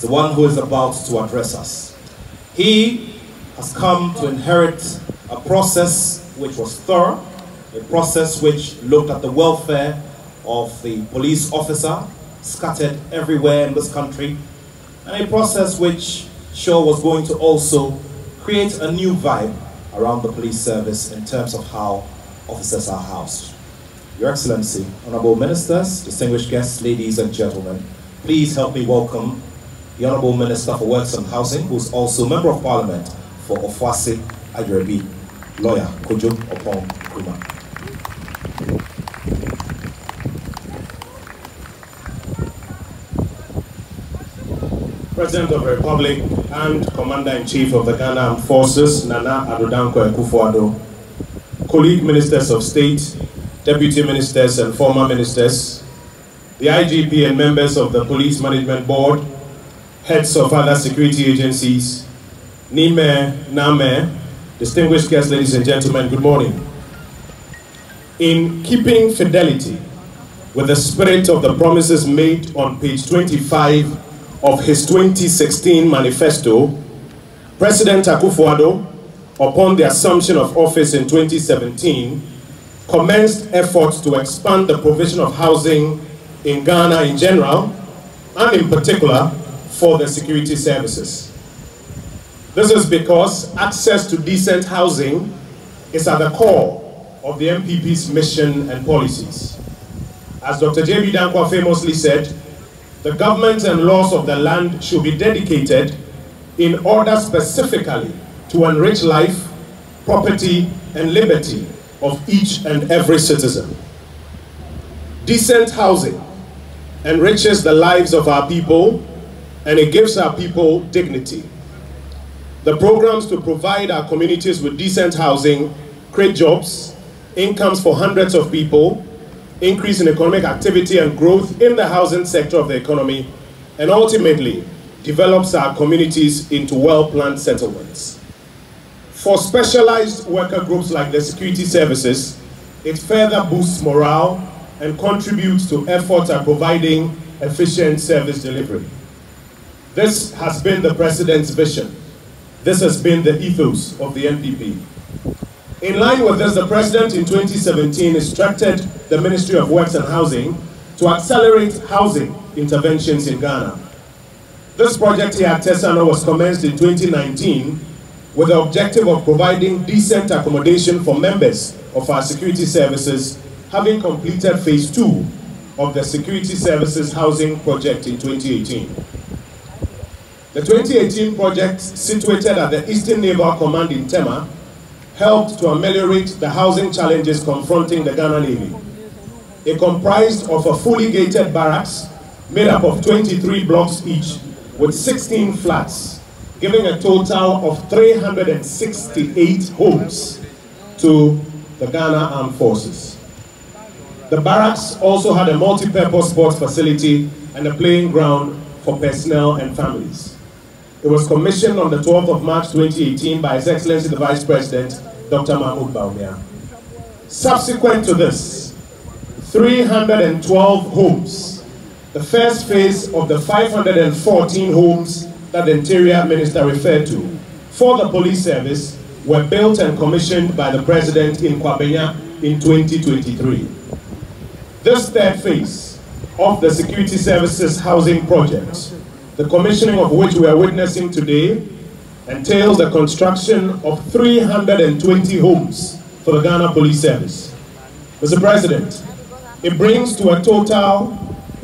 the one who is about to address us. He has come to inherit a process which was thorough, a process which looked at the welfare of the police officer scattered everywhere in this country, and a process which sure was going to also create a new vibe around the police service in terms of how officers are housed. Your Excellency, Honorable Ministers, distinguished guests, ladies and gentlemen, please help me welcome the Honorable Minister for Works and Housing, who's also Member of Parliament for Ofoase Ayirebi, lawyer Kojo Oppong Nkrumah. President of the Republic and Commander-in-Chief of the Ghana Armed Forces, Nana Addo Dankwa Akufo-Addo, colleague ministers of state, deputy ministers and former ministers, the IGP and members of the Police Management Board, heads of other security agencies, Nime, Name, distinguished guests, ladies and gentlemen, good morning. In keeping fidelity with the spirit of the promises made on page 25 of his 2016 manifesto, President Akufo-Addo, upon the assumption of office in 2017, commenced efforts to expand the provision of housing in Ghana in general, and in particular for the security services. This is because access to decent housing is at the core of the NPP's mission and policies. As Dr. J.B. Danquah famously said, the government and laws of the land should be dedicated in order specifically to enrich life, property, and liberty of each and every citizen. Decent housing enriches the lives of our people and it gives our people dignity. The programs to provide our communities with decent housing create jobs, incomes for hundreds of people, increase in economic activity and growth in the housing sector of the economy, and ultimately develops our communities into well-planned settlements. For specialized worker groups like the security services, it further boosts morale and contributes to efforts at providing efficient service delivery. This has been the President's vision. This has been the ethos of the NPP. In line with this, the President in 2017 instructed the Ministry of Works and Housing to accelerate housing interventions in Ghana. This project here at Tesano was commenced in 2019 with the objective of providing decent accommodation for members of our security services, having completed phase two of the security services housing project in 2018. The 2018 project, situated at the Eastern Naval Command in Tema, helped to ameliorate the housing challenges confronting the Ghana Navy. It comprised of a fully gated barracks made up of 23 blocks each with 16 flats, giving a total of 368 homes to the Ghana Armed Forces. The barracks also had a multi-purpose sports facility and a playing ground for personnel and families. It was commissioned on the 12th of March 2018 by His Excellency the Vice President, Dr. Mahmoud Bawumia. Subsequent to this, 312 homes, the first phase of the 514 homes that the Interior Minister referred to for the police service were built and commissioned by the President in Kwabenya in 2023. This third phase of the Security Services Housing Project, the commissioning of which we are witnessing today, entails the construction of 320 homes for the Ghana Police Service. Mr. President, it brings to a total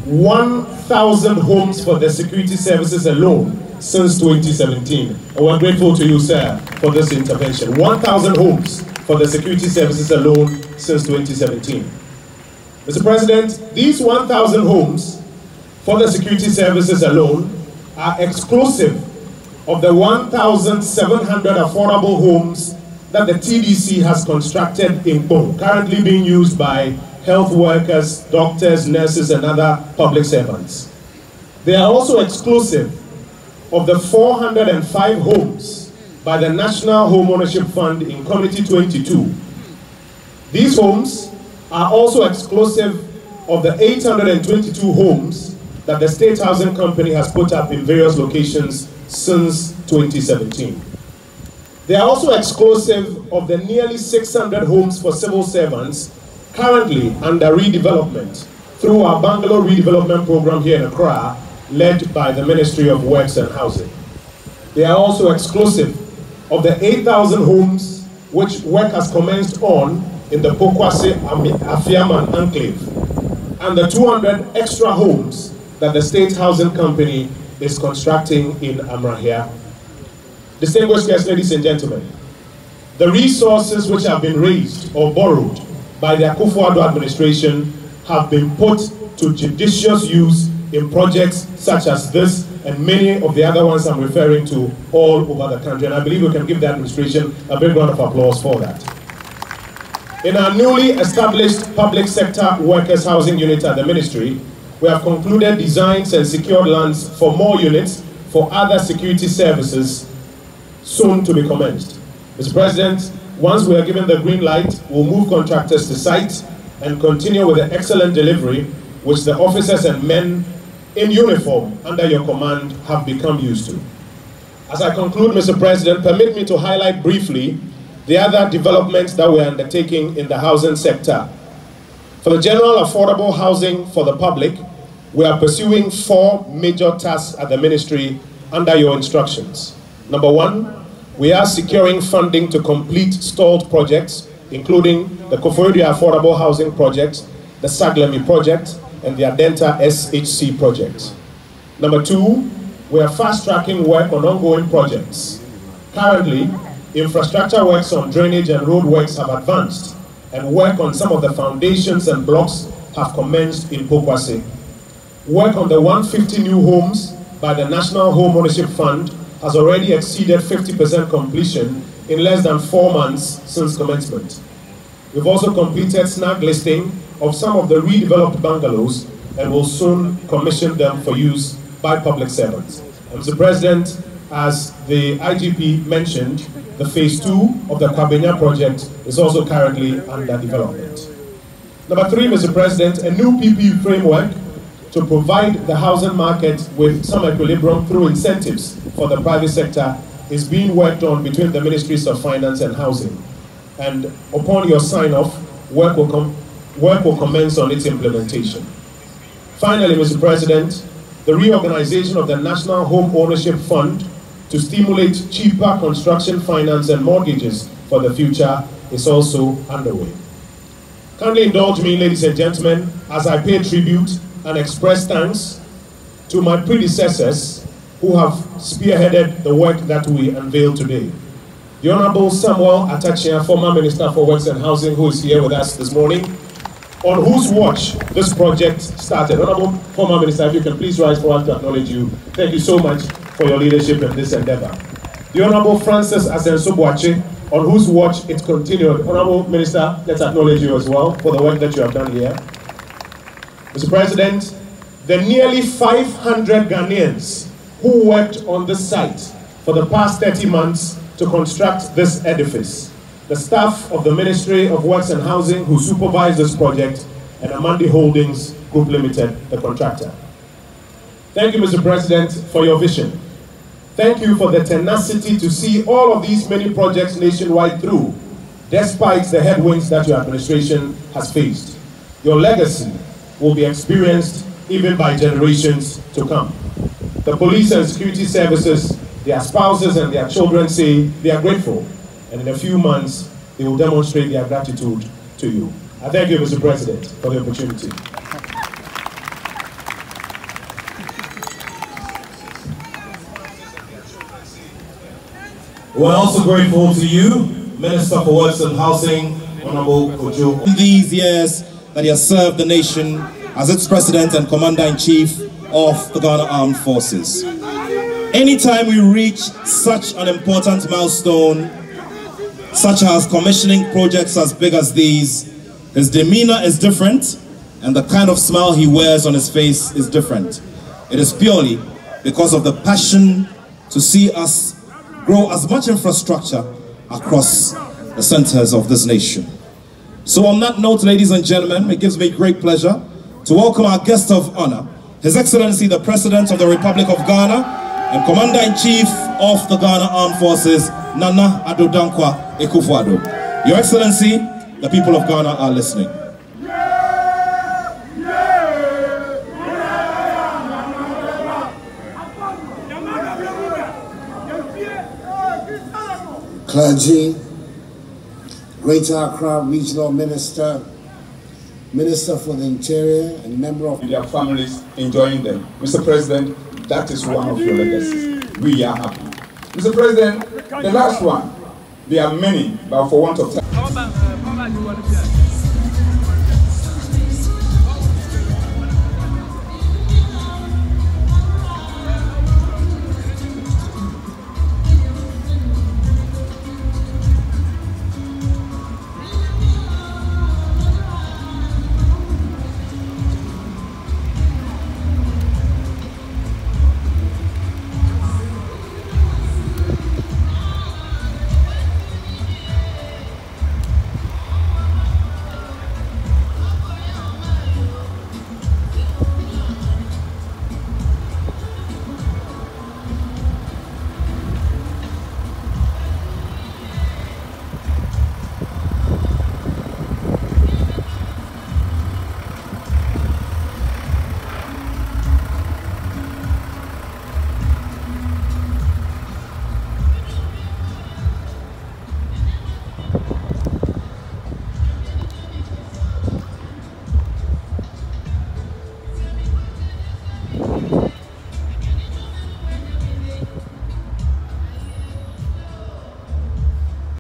1,000 homes for the security services alone since 2017. And we're grateful to you, sir, for this intervention. 1,000 homes for the security services alone since 2017. Mr. President, these 1,000 homes for the security services alone are exclusive of the 1,700 affordable homes that the TDC has constructed in Bo, currently being used by health workers, doctors, nurses, and other public servants. They are also exclusive of the 405 homes by the National Home Ownership Fund in Community 22. These homes are also exclusive of the 822 homes that the State Housing Company has put up in various locations since 2017. They are also exclusive of the nearly 600 homes for civil servants currently under redevelopment through our bungalow redevelopment program here in Accra, led by the Ministry of Works and Housing. They are also exclusive of the 8,000 homes which work has commenced on in the Pokuase Afiaman enclave and the 200 extra homes that the State Housing Company is constructing in Amrahia Distinguished guests, ladies and gentlemen, the resources which have been raised or borrowed by the Akufo-Addo administration have been put to judicious use in projects such as this and many of the other ones I'm referring to all over the country. And I believe we can give the administration a big round of applause for that. In our newly established public sector workers housing unit at the ministry, we have concluded designs and secured lands for more units for other security services soon to be commenced. Mr. President, once we are given the green light, we'll move contractors to site and continue with the excellent delivery which the officers and men in uniform under your command have become used to. As I conclude, Mr. President, permit me to highlight briefly the other developments that we're undertaking in the housing sector. For the general affordable housing for the public, we are pursuing four major tasks at the ministry under your instructions. Number one, we are securing funding to complete stalled projects, including the Koforidua Affordable Housing Project, the Saglemi Project, and the Adenta SHC project. Number two, we are fast-tracking work on ongoing projects. Currently, infrastructure works on drainage and road works have advanced, and work on some of the foundations and blocks have commenced in Pokuase. Work on the 150 new homes by the National Home Ownership Fund has already exceeded 50% completion in less than four months since commencement. We've also completed snag listing of some of the redeveloped bungalows and will soon commission them for use by public servants. Mr. President, as the IGP mentioned, the phase two of the Kwabenya project is also currently under development. Number three, Mr. President, a new PP framework to provide the housing market with some equilibrium through incentives for the private sector is being worked on between the Ministries of Finance and Housing. And upon your sign-off, work will, work will commence on its implementation. Finally, Mr. President, the reorganization of the National Home Ownership Fund to stimulate cheaper construction finance and mortgages for the future is also underway. Kindly indulge me, ladies and gentlemen, as I pay tribute and express thanks to my predecessors who have spearheaded the work that we unveil today. The Honorable Samuel Atta Akyea, former Minister for Works and Housing, who is here with us this morning, on whose watch this project started. Honorable former Minister, if you can please rise for us to acknowledge you. Thank you so much for your leadership in this endeavor. The Honorable Francis Asenso on whose watch it continued. Honorable Minister, let's acknowledge you as well for the work that you have done here. Mr. President, the nearly 500 Ghanaians who worked on this site for the past 30 months to construct this edifice, the staff of the Ministry of Works and Housing who supervised this project, and Amandi Holdings Group Limited, the contractor. Thank you, Mr. President, for your vision. Thank you for the tenacity to see all of these many projects nationwide through, despite the headwinds that your administration has faced. Your legacy will be experienced even by generations to come. The police and security services, their spouses and their children say they are grateful, and in a few months, they will demonstrate their gratitude to you. I thank you, Mr. President, for the opportunity. We're also grateful to you, Minister for Works and Housing, Honorable Kojo. In these years, that he has served the nation as its president and commander-in-chief of the Ghana Armed Forces. Anytime we reach such an important milestone, such as commissioning projects as big as these, his demeanor is different and the kind of smile he wears on his face is different. It is purely because of the passion to see us grow as much infrastructure across the centers of this nation. So on that note, ladies and gentlemen, it gives me great pleasure to welcome our guest of honor, His Excellency the President of the Republic of Ghana and Commander-in-Chief of the Ghana Armed Forces, Nana Addo Dankwa Akufo-Addo. Your Excellency, the people of Ghana are listening. Clergy, Greater Accra Regional Minister, Minister for the Interior, and member of their families enjoying them. Mr. President, that is one of your legacies. We are happy. Mr. President, the last one, there are many, but for want of time.